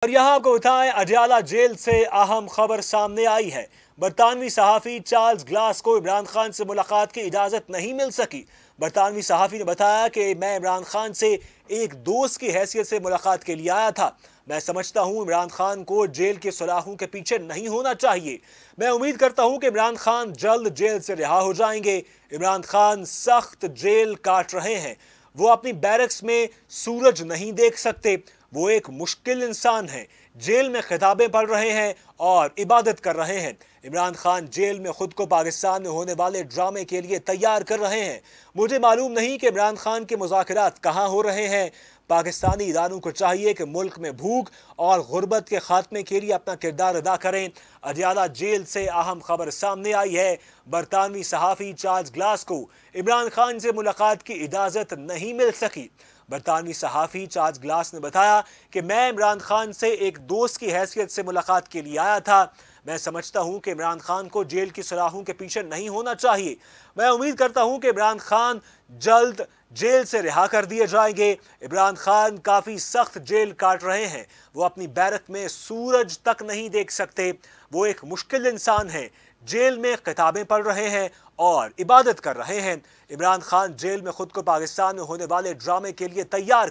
اور یہاں کو بتائیں اڈیالہ جیل سے اہم خبر سامنے آئی ہے۔ برطانوی صحافی چارلز گلاس کو عمران خان سے ملاقات کی اجازت نہیں مل سکی۔ برطانوی صحافی نے بتایا کہ میں عمران خان سے ایک دوست کی حیثیت سے ملاقات کے لیے آیا تھا۔ میں سمجھتا ہوں عمران خان کو جیل کے صلاحوں کے پیچھے نہیں ہونا چاہیے۔ میں امید کرتا ہوں کہ عمران خان جلد جیل سے رہا ہو جائیں گے۔ عمران خان سخت جیل کاٹ رہے ہیں۔ وہ اپنی بیرکس میں سورج نہیں دیکھ سکتے۔ وہ ایک مشکل انسان ہے جیل میں خطابیں پڑھ رہے ہیں اور عبادت کر رہے ہیں۔ عمران خان جیل میں خود کو پاکستان میں ہونے والے ڈرامے کے لیے تیار کر رہے ہیں۔ مجھے معلوم نہیں کہ عمران خان کے مذاکرات کہاں ہو رہے ہیں۔ پاکستانی اداروں کو چاہیے کہ ملک میں بھوک اور غربت کے خاتمے کے لیے اپنا کردار ادا کریں۔ اڈیالہ جیل سے اہم خبر سامنے آئی ہے۔ برطانوی صحافی چارلز گلاس کو عمران خان سے ملاقات کی اجازت نہیں مل سکی۔ برطانوی صحافی چارلز گلاس نے بتایا کہ میں عمران خان سے ایک دوست کی حیثیت سے ملاقات کے لیے آیا تھا۔ میں سمجھتا ہوں کہ عمران خان کو جیل کی صلاحوں کے پیچھے نہیں ہونا چاہیے۔ میں امید کرتا ہوں کہ عمران خان جلد جیل سے رہا کر دیے جائیں گے۔ عمران خان کافی سخت جیل کاٹ رہے ہیں۔ وہ اپنی بیرک میں سورج تک نہیں دیکھ سکتے۔ وہ ایک مشکل انسان ہے جیل میں خطابیں پڑھ رہے ہیں اور عبادت کر رہے ہیں۔ عمران خان جیل میں خود کو پاکستان میں ہونے والے ڈرامے کے لیے تیار